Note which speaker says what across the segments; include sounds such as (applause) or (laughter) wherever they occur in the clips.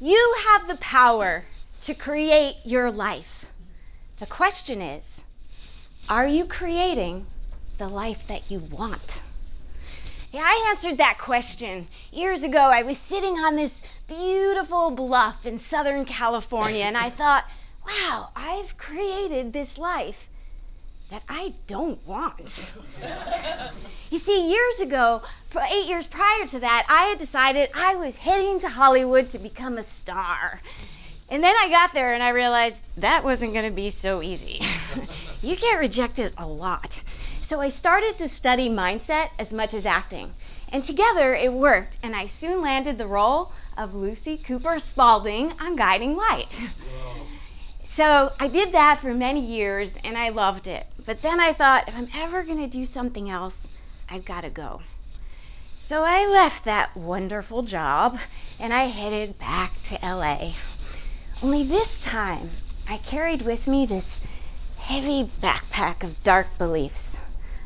Speaker 1: You have the power to create your life. The question is are you creating the life that you want? Yeah, I answered that question years ago. I was sitting on this beautiful bluff in Southern California and I thought, wow, I've created this life that I don't want. you see, years ago, eight years prior to that, I had decided I was heading to Hollywood to become a star. And then I got there and I realized that wasn't going to be so easy. (laughs) you get rejected a lot. So I started to study mindset as much as acting. And together it worked, and I soon landed the role of Lucy Cooper Spaulding on Guiding Light. So I did that for many years and I loved it. But then I thought, if I'm ever going to do something else, I've got to go. So I left that wonderful job and I headed back to LA. Only this time, I carried with me this heavy backpack of dark beliefs.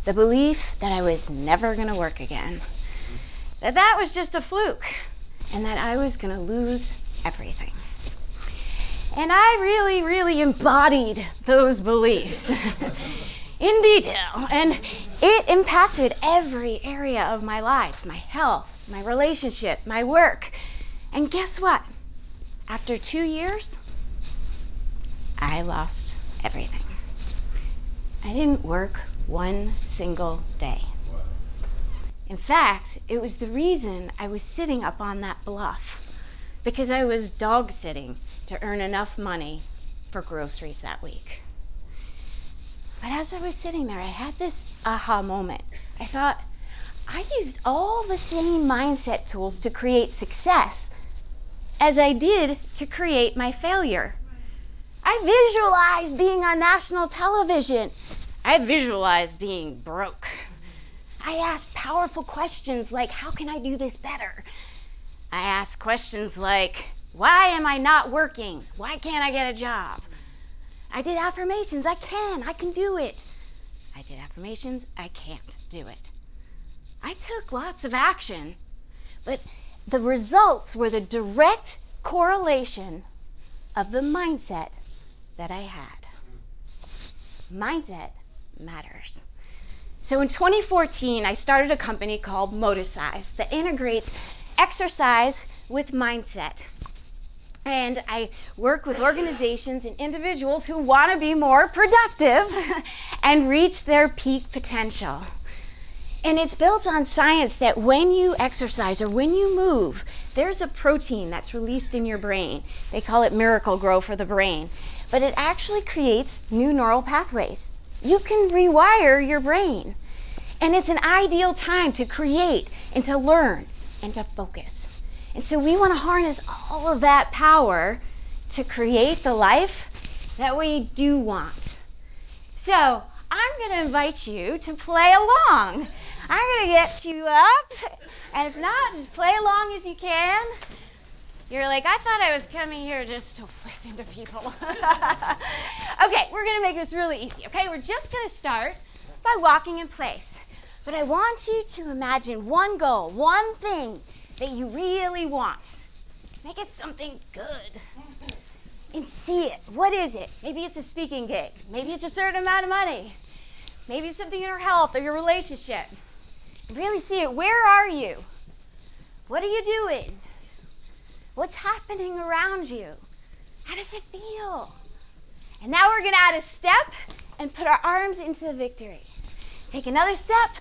Speaker 1: The belief that I was never going to work again. That that was just a fluke and that I was going to lose everything. And I really, really embodied those beliefs (laughs) in detail. And it impacted every area of my life my health, my relationship, my work. And guess what? After two years, I lost everything. I didn't work one single day. In fact, it was the reason I was sitting up on that bluff because I was dog sitting to earn enough money for groceries that week. But as I was sitting there, I had this aha moment. I thought, I used all the same mindset tools to create success as I did to create my failure. I visualized being on national television. I visualized being broke. I asked powerful questions like, How can I do this better? I ask questions like, why am I not working? Why can't I get a job? I did affirmations. I can. I can do it. I did affirmations. I can't do it. I took lots of action, but the results were the direct correlation of the mindset that I had. Mindset matters. So in 2014, I started a company called Moticise that integrates exercise with mindset. And I work with organizations and individuals who want to be more productive (laughs) and reach their peak potential. And it's built on science that when you exercise or when you move, there's a protein that's released in your brain. They call it miracle grow for the brain. But it actually creates new neural pathways. You can rewire your brain. And it's an ideal time to create and to learn and to focus. And so we want to harness all of that power to create the life that we do want. So I'm going to invite you to play along. I'm going to get you up, and if not, just play along as you can. You're like, I thought I was coming here just to (laughs) listen to people. (laughs) okay, we're going to make this really easy, okay? We're just going to start by walking in place. But I want you to imagine one goal, one thing that you really want. Make it something good. And see it. What is it? Maybe it's a speaking gig. Maybe it's a certain amount of money. Maybe it's something in your health or your relationship. Really see it. Where are you? What are you doing? What's happening around you? How does it feel? And now we're going to add a step and put our arms into the victory. Take another step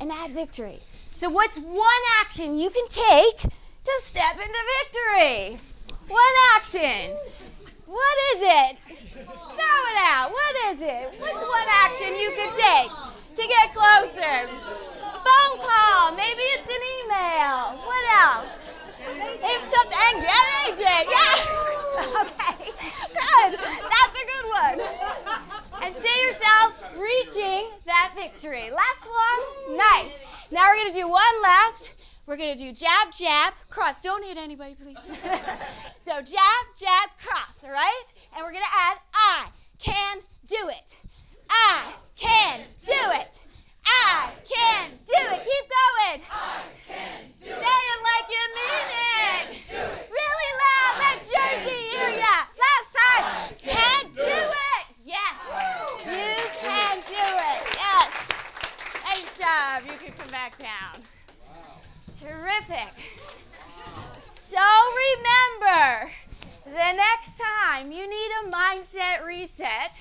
Speaker 1: and add victory. So, what's one action you can take to step into victory? One action. What is it? Throw it out. What is it? What's one action you could take to get closer? A phone call. Maybe it's an email. What else? It's something. And get agent. Yeah. (laughs) okay. Good. That's a good one. And see yourself reaching that victory. Last one. Nice. Now we're going to do one last. We're going to do jab, jab, cross. Don't hit anybody, please. (laughs) so jab, jab, cross, all right? And we're going to add I can do it. I can do it. I can do it. Keep going.
Speaker 2: job. You can come back
Speaker 1: down. Wow. Terrific. So remember, the next time you need a mindset reset,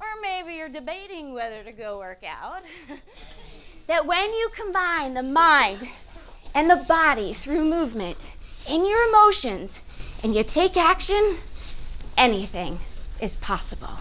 Speaker 1: or maybe you're debating whether to go work out, (laughs) that when you combine the mind and the body through movement in your emotions and you take action, anything is possible.